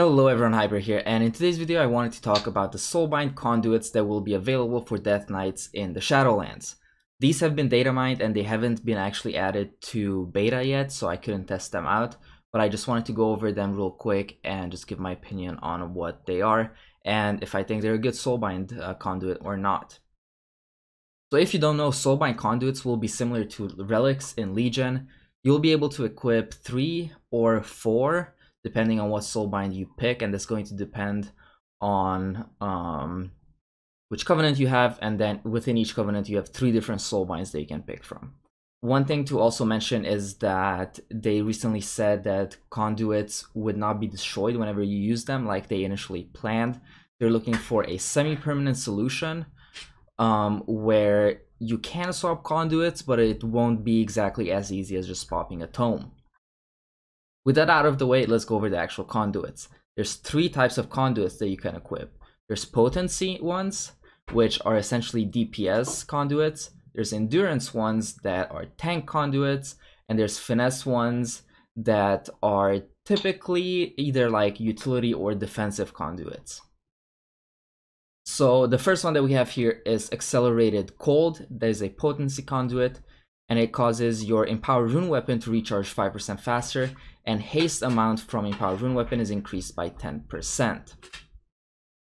Hello everyone, Hyper here, and in today's video I wanted to talk about the Soulbind conduits that will be available for Death Knights in the Shadowlands. These have been data mined and they haven't been actually added to beta yet, so I couldn't test them out, but I just wanted to go over them real quick and just give my opinion on what they are, and if I think they're a good Soulbind uh, conduit or not. So if you don't know, Soulbind conduits will be similar to relics in Legion. You'll be able to equip three or four depending on what soulbind you pick, and that's going to depend on um, which covenant you have, and then within each covenant you have three different soulbinds that you can pick from. One thing to also mention is that they recently said that conduits would not be destroyed whenever you use them like they initially planned. They're looking for a semi-permanent solution um, where you can swap conduits, but it won't be exactly as easy as just swapping a tome. With that out of the way, let's go over the actual conduits. There's three types of conduits that you can equip. There's potency ones, which are essentially DPS conduits. There's endurance ones that are tank conduits, and there's finesse ones that are typically either like utility or defensive conduits. So the first one that we have here is Accelerated Cold. That is a potency conduit and it causes your Empower Rune Weapon to recharge 5% faster, and haste amount from Empower Rune Weapon is increased by 10%.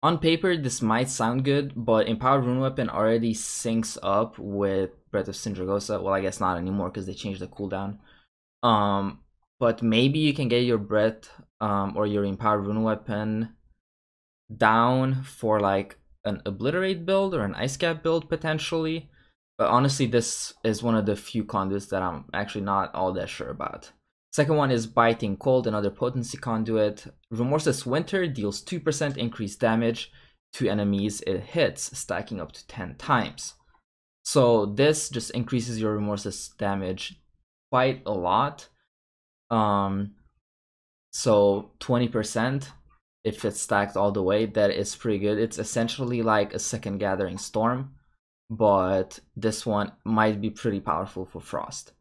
On paper, this might sound good, but Empowered Rune Weapon already syncs up with Breath of Sindragosa. Well, I guess not anymore because they changed the cooldown. Um, but maybe you can get your Breath um, or your Empowered Rune Weapon down for like an Obliterate build or an Ice Cap build potentially. But honestly, this is one of the few conduits that I'm actually not all that sure about. Second one is Biting Cold, another potency conduit. Remorseless Winter deals 2% increased damage to enemies it hits, stacking up to 10 times. So this just increases your remorseless damage quite a lot. Um, so 20% if it's stacked all the way, that is pretty good. It's essentially like a second Gathering Storm but this one might be pretty powerful for Frost.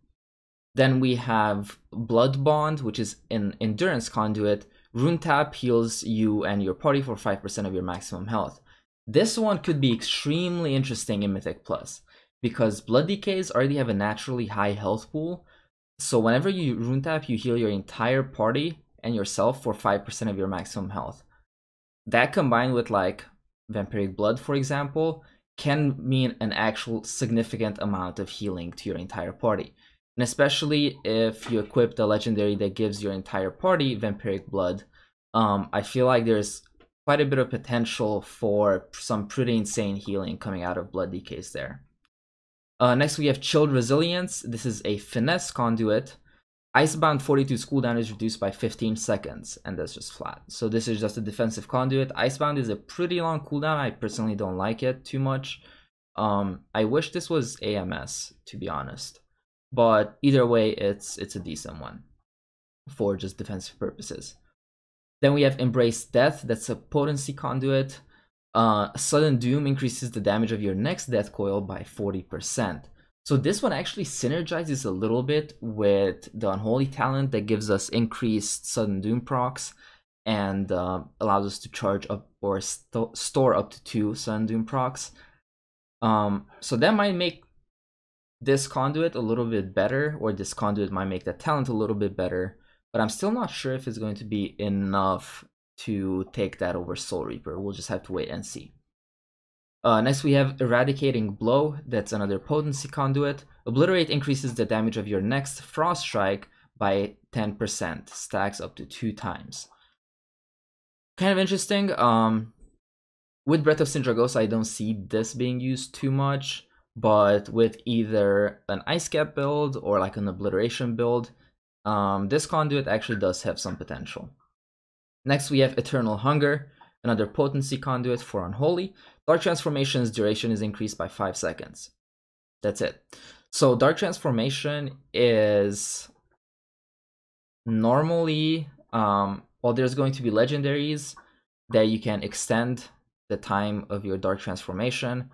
Then we have Blood Bond, which is an endurance conduit. Rune Tap heals you and your party for 5% of your maximum health. This one could be extremely interesting in Mythic Plus because Blood DKs already have a naturally high health pool. So whenever you Rune Tap, you heal your entire party and yourself for 5% of your maximum health. That combined with like Vampiric Blood, for example, can mean an actual significant amount of healing to your entire party. And especially if you equip the legendary that gives your entire party Vampiric Blood, um, I feel like there's quite a bit of potential for some pretty insane healing coming out of Blood DKs there. Uh, next we have Chilled Resilience. This is a finesse conduit Icebound Fortitude's cooldown is reduced by 15 seconds, and that's just flat. So this is just a defensive conduit. Icebound is a pretty long cooldown. I personally don't like it too much. Um, I wish this was AMS, to be honest. But either way, it's it's a decent one for just defensive purposes. Then we have Embrace Death. That's a potency conduit. Uh, Sudden Doom increases the damage of your next death coil by 40%. So this one actually synergizes a little bit with the Unholy Talent that gives us increased Sudden Doom procs and uh, allows us to charge up or st store up to two Sudden Doom procs. Um, so that might make this conduit a little bit better, or this conduit might make that talent a little bit better, but I'm still not sure if it's going to be enough to take that over Soul Reaper. We'll just have to wait and see. Uh, next we have Eradicating Blow, that's another potency conduit. Obliterate increases the damage of your next Frost Strike by 10%, stacks up to two times. Kind of interesting. Um, with Breath of Sindragosa, I don't see this being used too much, but with either an Ice Cap build or like an Obliteration build, um, this conduit actually does have some potential. Next we have Eternal Hunger, another potency conduit for Unholy. Dark Transformation's duration is increased by 5 seconds. That's it. So Dark Transformation is normally, um, well, there's going to be legendaries that you can extend the time of your Dark Transformation.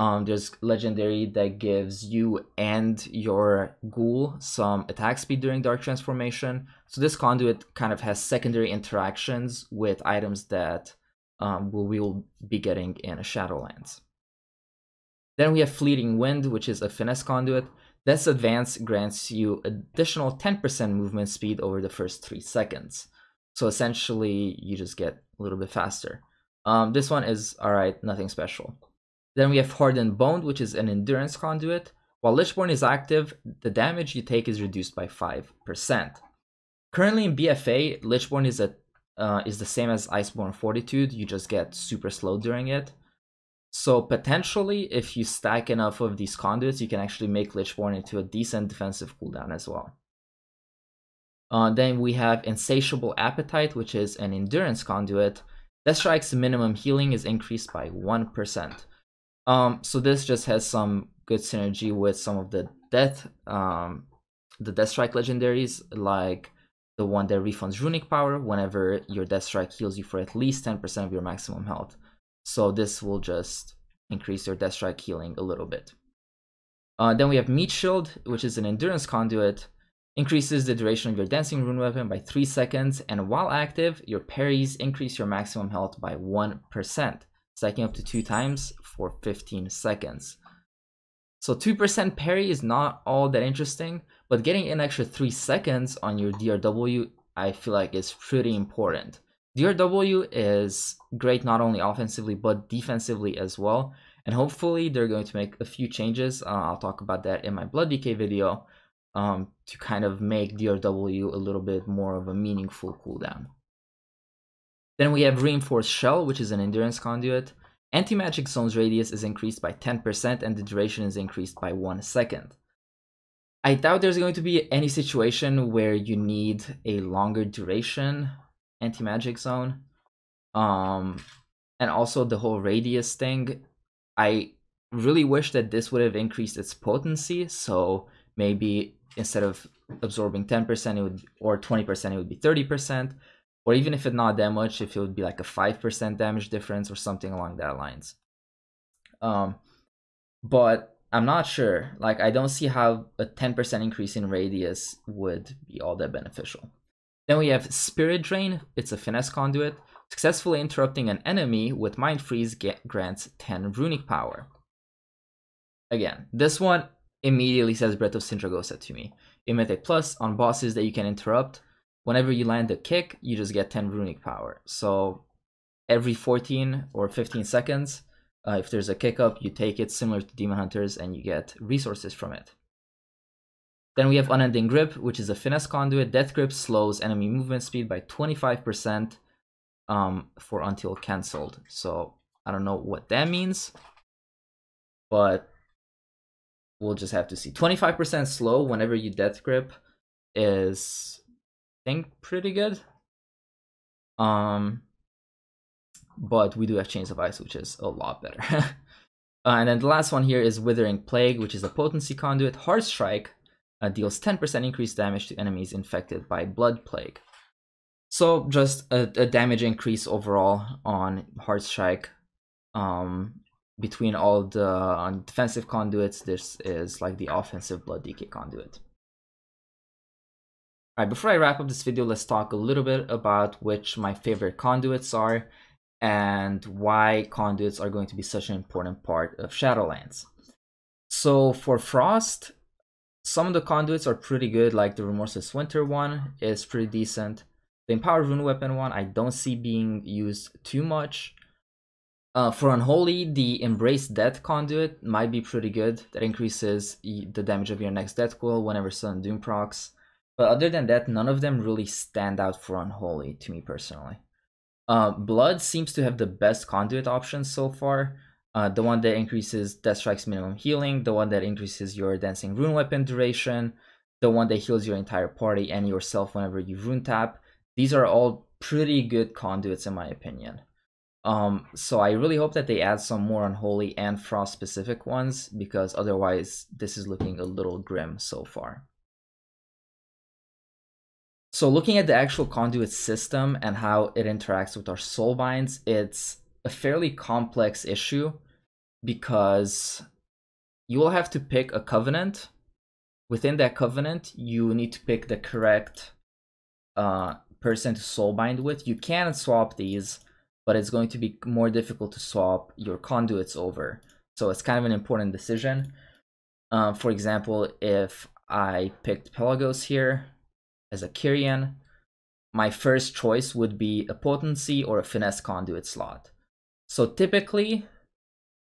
Um, there's legendary that gives you and your ghoul some attack speed during dark transformation. So this conduit kind of has secondary interactions with items that um, we will be getting in a Shadowlands. Then we have Fleeting Wind, which is a finesse conduit. This advance grants you additional 10% movement speed over the first 3 seconds. So essentially, you just get a little bit faster. Um, this one is alright, nothing special. Then we have Hardened Bone, which is an endurance conduit. While Lichborne is active, the damage you take is reduced by 5%. Currently in BFA, Lichborne is a uh, is the same as Icebound Fortitude, you just get super slow during it. So potentially, if you stack enough of these conduits, you can actually make Lichborne into a decent defensive cooldown as well. Uh, then we have Insatiable Appetite, which is an endurance conduit. Deathstrike's minimum healing is increased by 1%. Um, so this just has some good synergy with some of the death, um, the Deathstrike legendaries, like the one that refunds runic power whenever your death strike heals you for at least 10% of your maximum health. So this will just increase your death strike healing a little bit. Uh, then we have Meat Shield, which is an endurance conduit. Increases the duration of your dancing rune weapon by 3 seconds, and while active, your parries increase your maximum health by 1%, stacking up to 2 times for 15 seconds. So 2% parry is not all that interesting, but getting an extra 3 seconds on your DRW, I feel like is pretty important. DRW is great not only offensively, but defensively as well. And hopefully they're going to make a few changes. Uh, I'll talk about that in my Blood DK video um, to kind of make DRW a little bit more of a meaningful cooldown. Then we have Reinforced Shell, which is an endurance conduit. Anti-magic zone's radius is increased by 10% and the duration is increased by 1 second. I doubt there's going to be any situation where you need a longer duration anti-magic zone. Um, and also the whole radius thing. I really wish that this would have increased its potency, so maybe instead of absorbing 10% it would or 20% it would be 30% or even if it's not that much if it would be like a 5% damage difference or something along that lines. Um but i'm not sure. Like i don't see how a 10% increase in radius would be all that beneficial. Then we have spirit drain. It's a finesse conduit successfully interrupting an enemy with mind freeze grants 10 runic power. Again this one immediately says breath of sindragosa to me. In Mythic plus on bosses that you can interrupt whenever you land a kick, you just get 10 runic power. So every 14 or 15 seconds, uh, if there's a kick up, you take it similar to Demon Hunters and you get resources from it. Then we have Unending Grip, which is a finesse conduit. Death Grip slows enemy movement speed by 25% um, for until cancelled. So I don't know what that means, but we'll just have to see. 25% slow whenever you Death Grip is think pretty good. Um, but we do have Chains of Ice, which is a lot better. uh, and then the last one here is Withering Plague, which is a potency conduit. Heart Strike uh, deals 10% increased damage to enemies infected by Blood Plague. So just a, a damage increase overall on Heart Strike. Um, between all the uh, defensive conduits, this is like the offensive Blood DK conduit. Alright, before I wrap up this video, let's talk a little bit about which my favorite conduits are and why conduits are going to be such an important part of Shadowlands. So for Frost, some of the conduits are pretty good, like the Remorseless Winter one is pretty decent. The Empowered Rune Weapon one I don't see being used too much. Uh, for Unholy, the Embrace Death conduit might be pretty good. That increases the damage of your next Death Coil whenever Sudden Doom procs. But other than that, none of them really stand out for Unholy to me personally. Uh, Blood seems to have the best conduit options so far. Uh, the one that increases Deathstrike's minimum healing, the one that increases your Dancing Rune Weapon duration, the one that heals your entire party and yourself whenever you rune tap. These are all pretty good conduits in my opinion. Um, so I really hope that they add some more Unholy and Frost specific ones because otherwise this is looking a little grim so far. So looking at the actual conduit system and how it interacts with our soul binds, it's a fairly complex issue. because you will have to pick a covenant. Within that covenant, you need to pick the correct uh, person to soulbind with. You can swap these, but it's going to be more difficult to swap your conduits over. So it's kind of an important decision. Um, for example, if I picked Pelagos here as a Kyrian, my first choice would be a potency or a finesse conduit slot. So typically,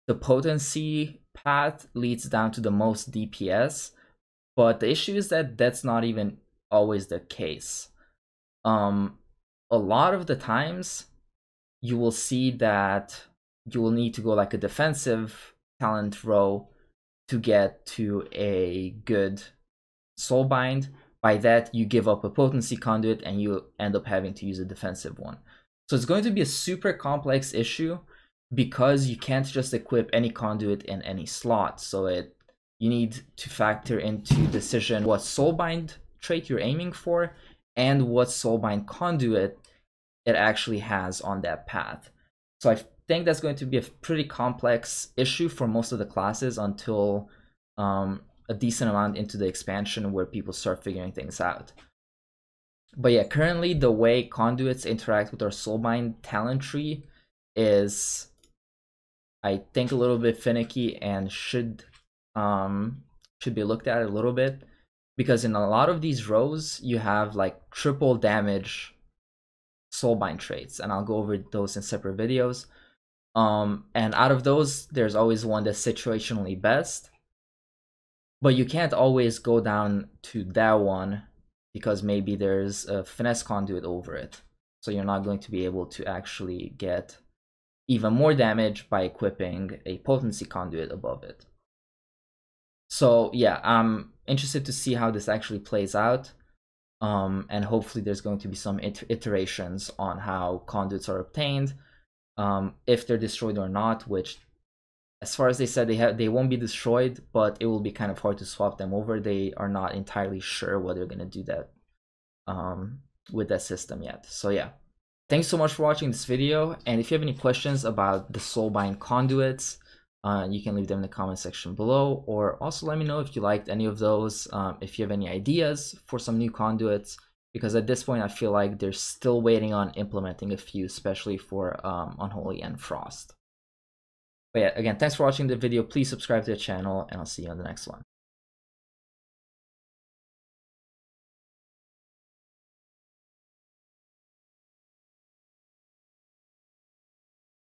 the potency path leads down to the most DPS, but the issue is that that's not even always the case. Um, a lot of the times, you will see that you will need to go like a defensive talent row to get to a good soulbind by that, you give up a potency conduit and you end up having to use a defensive one. So it's going to be a super complex issue because you can't just equip any conduit in any slot. So it you need to factor into decision what soulbind trait you're aiming for and what soulbind conduit it actually has on that path. So I think that's going to be a pretty complex issue for most of the classes until um, a decent amount into the expansion where people start figuring things out. But yeah, currently the way conduits interact with our soulbind talent tree is I think a little bit finicky and should um should be looked at a little bit because in a lot of these rows you have like triple damage soulbind traits and I'll go over those in separate videos. Um and out of those there's always one that's situationally best but you can't always go down to that one because maybe there's a finesse conduit over it. So you're not going to be able to actually get even more damage by equipping a potency conduit above it. So yeah, I'm interested to see how this actually plays out. Um, and hopefully there's going to be some iterations on how conduits are obtained, um, if they're destroyed or not, which as far as they said they have they won't be destroyed but it will be kind of hard to swap them over. They are not entirely sure whether they're going to do that um, with that system yet. So yeah. Thanks so much for watching this video and if you have any questions about the soulbind conduits uh, you can leave them in the comment section below or also let me know if you liked any of those um, if you have any ideas for some new conduits because at this point I feel like they're still waiting on implementing a few especially for um, Unholy and Frost but yeah, again, thanks for watching the video. Please subscribe to the channel and I'll see you on the next one.